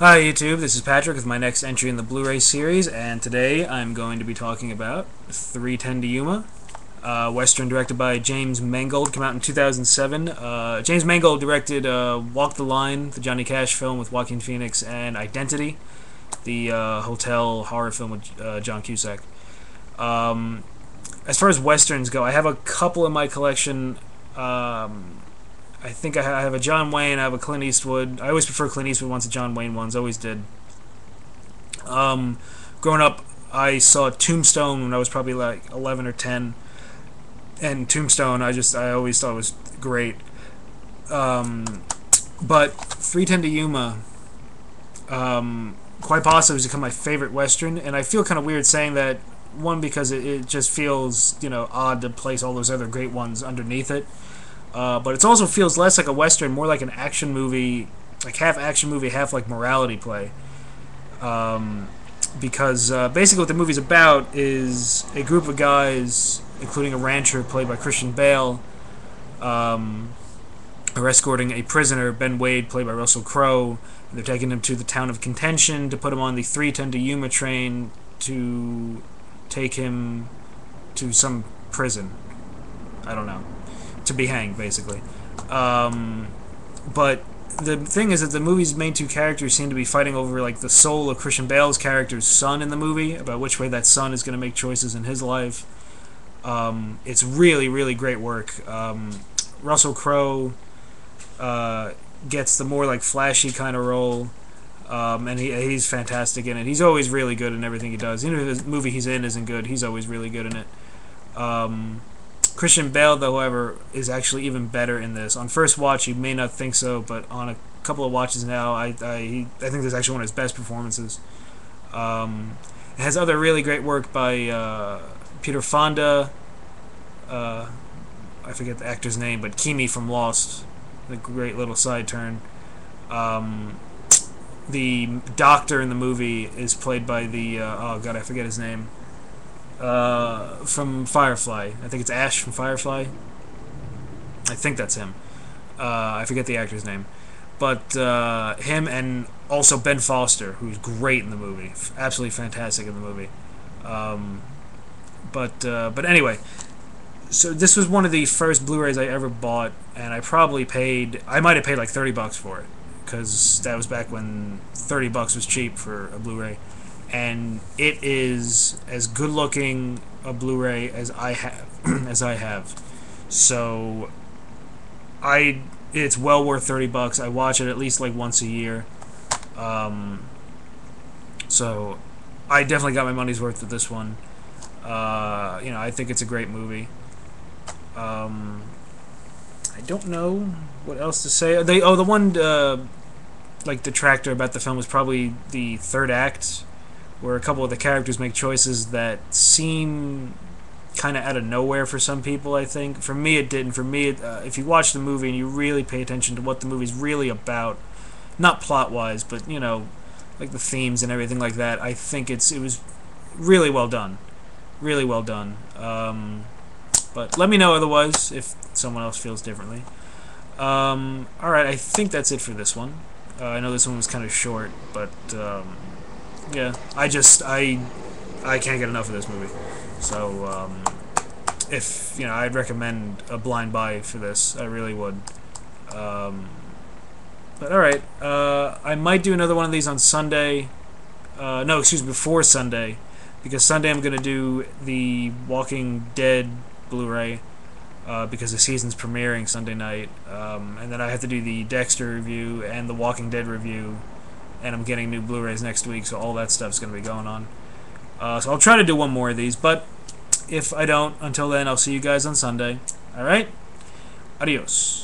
Hi YouTube, this is Patrick with my next entry in the Blu-ray series, and today I'm going to be talking about 3:10 to Yuma, uh, Western directed by James Mangold, came out in 2007. Uh, James Mangold directed uh, Walk the Line, the Johnny Cash film with Joaquin Phoenix, and Identity, the uh, hotel horror film with uh, John Cusack. Um, as far as westerns go, I have a couple in my collection. Um, I think I have a John Wayne, I have a Clint Eastwood. I always prefer Clint Eastwood ones to John Wayne ones, always did. Um, growing up, I saw Tombstone when I was probably like 11 or 10. And Tombstone, I just, I always thought was great. Um, but 3:10 to Yuma, um, quite possibly has become my favorite Western. And I feel kind of weird saying that, one, because it, it just feels, you know, odd to place all those other great ones underneath it. Uh, but it also feels less like a western, more like an action movie, like half action movie, half like morality play. Um, because uh, basically what the movie's about is a group of guys, including a rancher played by Christian Bale, um, are escorting a prisoner, Ben Wade, played by Russell Crowe. They're taking him to the town of Contention to put him on the 3:10 to Yuma train to take him to some prison. I don't know to be hanged, basically. Um, but the thing is that the movie's main two characters seem to be fighting over like the soul of Christian Bale's character's son in the movie, about which way that son is going to make choices in his life. Um, it's really, really great work. Um, Russell Crowe uh, gets the more like flashy kind of role, um, and he, he's fantastic in it. He's always really good in everything he does. Even if the movie he's in isn't good, he's always really good in it. Christian Bale, though, however, is actually even better in this. On first watch, you may not think so, but on a couple of watches now, I I, I think this is actually one of his best performances. Um, it has other really great work by uh, Peter Fonda. Uh, I forget the actor's name, but Keamy from Lost, the great little side turn. Um, the doctor in the movie is played by the uh, oh god, I forget his name uh, from Firefly. I think it's Ash from Firefly. I think that's him. Uh, I forget the actor's name, but uh, him and also Ben Foster, who's great in the movie, absolutely fantastic in the movie. Um, but uh, but anyway, so this was one of the first Blu-rays I ever bought, and I probably paid. I might have paid like thirty bucks for it, because that was back when thirty bucks was cheap for a Blu-ray and it is as good looking a Blu-ray as I have as I have. So I it's well worth 30 bucks. I watch it at least like once a year. Um, so I definitely got my money's worth with this one. Uh, you know, I think it's a great movie. Um, I don't know what else to say. They oh the one uh, like detractor about the film was probably the third act where a couple of the characters make choices that seem kind of out of nowhere for some people. I think for me it didn't. For me, uh, if you watch the movie and you really pay attention to what the movie's really about, not plot wise, but you know, like the themes and everything like that, I think it's it was really well done, really well done. Um, but let me know otherwise if someone else feels differently. Um, all right, I think that's it for this one. Uh, I know this one was kind of short, but. Um, yeah, I just I I can't get enough of this movie. So um, if you know, I'd recommend a blind buy for this. I really would. Um, but all right, uh, I might do another one of these on Sunday. Uh, no, excuse me, before Sunday, because Sunday I'm gonna do the Walking Dead Blu-ray. Uh, because the season's premiering Sunday night, um, and then I have to do the Dexter review and the Walking Dead review and I'm getting new Blu-rays next week, so all that stuff's going to be going on. Uh, so I'll try to do one more of these, but if I don't, until then, I'll see you guys on Sunday. All right? Adios.